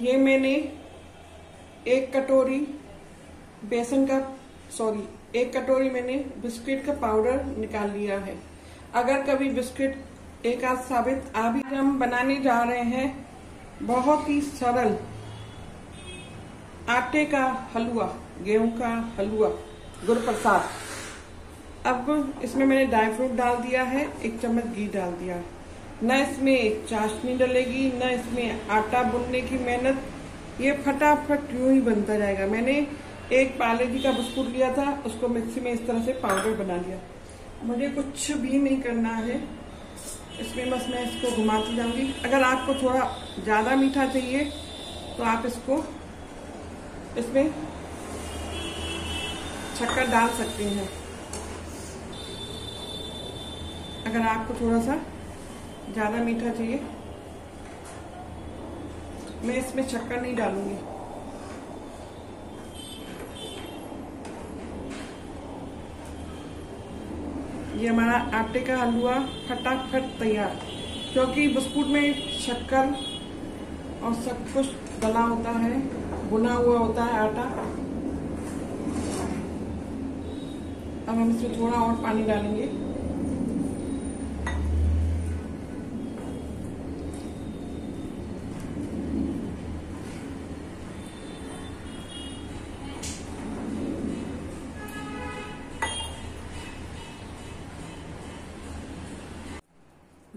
ये मैंने एक कटोरी बेसन का सॉरी एक कटोरी मैंने बिस्किट का पाउडर निकाल लिया है। अगर कभी बिस्किट एक आध साबित आ भी हम बनाने जा रहे हैं, बहुत ही सरल। आटे का हलवा, गेहूँ का हलवा गुड़ प्रसाद अब इसमें मैंने ड्राई फ्रूट डाल दिया है, एक चम्मच घी डाल दिया है। न इसमें चाशनी डलेगी, न इसमें आटा बुनने की मेहनत। ये फटाफट यूँ ही बनता जाएगा। मैंने एक पाले जी का बिस्कुट लिया था, उसको मिक्सी में इस तरह से पाउडर बना लिया। मुझे कुछ भी नहीं करना है। इसमें बस मैं इसको घुमाती जाऊँगी। अगर आपको थोड़ा ज़्यादा मीठा चाहिए तो आप इसको इसमें शक्कर डाल सकते हैं। अगर आपको थोड़ा सा ज़्यादा मीठा चाहिए। मैं इसमें शक्कर नहीं डालूँगी। ये हमारा आटे का हलवा फटाफट तैयार, क्योंकि बिस्कुट में शक्कर और सब कुछ गला होता है बुना हुआ होता है आटा। अब हम इसमें थोड़ा और पानी डालेंगे।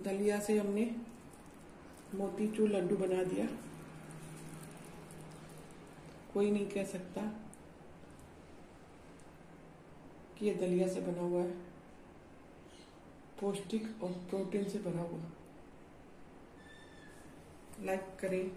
दलिया से हमने मोतीचूर लड्डू बना दिया। कोई नहीं कह सकता कि ये दलिया से बना हुआ है। पौष्टिक और प्रोटीन से बना हुआ। लाइक करें।